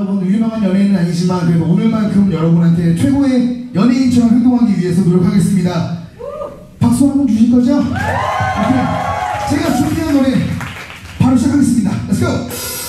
여러분 유명한 연예인은 아니지만 그래도 오늘만큼 여러분한테 최고의 연예인처럼 행동하기 위해서 노력하겠습니다. 박수 한번 주실 거죠? 오케이. 제가 준비한 노래 바로 시작하겠습니다. Let's go.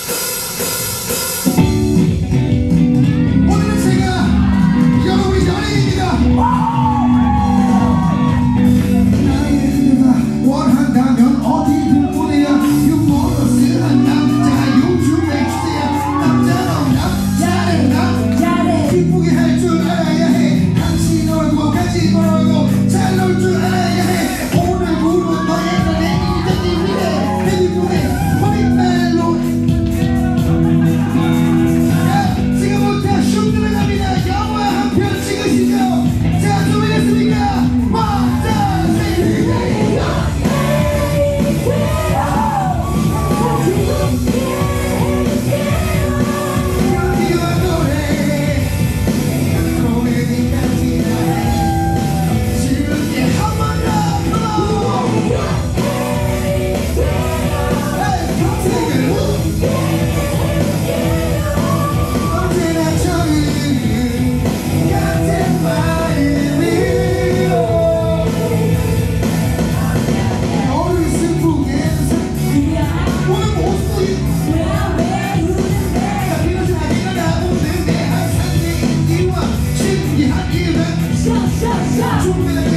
祝你